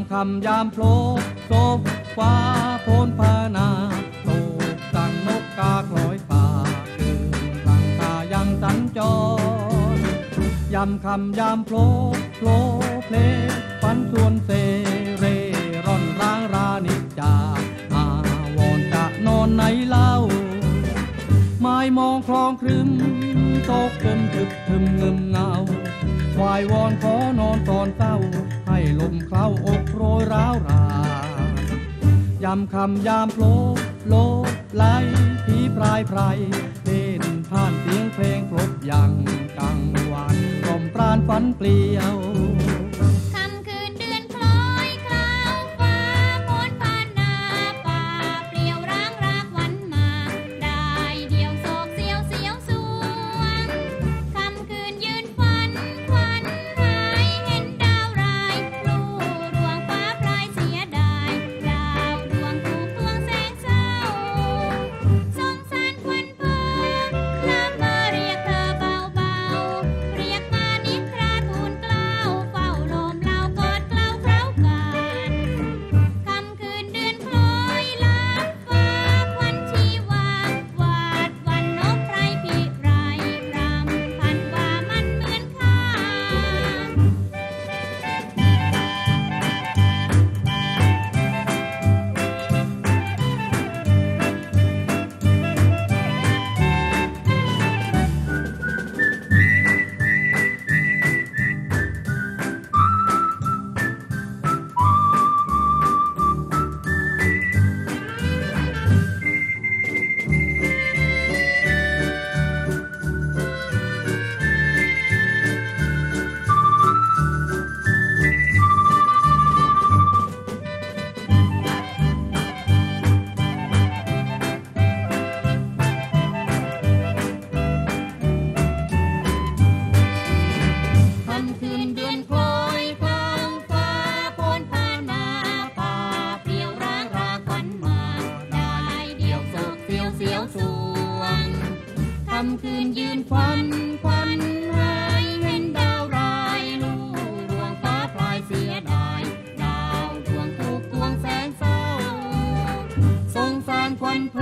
ำคำยามโผล่โศกฟ้าโพนพานาโตกสั่งนกกาคล้อยป่าคืนหลังคายังสัญจรยำคำยามโผล่โผล่เพลงฝันส่วนเซเรร่อนร้างรานิจาอาวอนจะนอนไหนเล่าไม้มองคลองครึมตกเกิมถึกถึมเงึมเงาควายวอนขอนอนตอนเศร้าให้ลมเคล้าายำคำยามโผล่โลไหลผีพรายไพรเล่นผ่านเสียงเพลงครบอย่างกังวานกลมปราณฝันเปลี่ยวำคืนยืนควันควันหายเห็นดาวรายลู่ดวงฟ้าปลายเสียดายดาวดวงถูกดวงแสงเศร้าสงสารควันเพ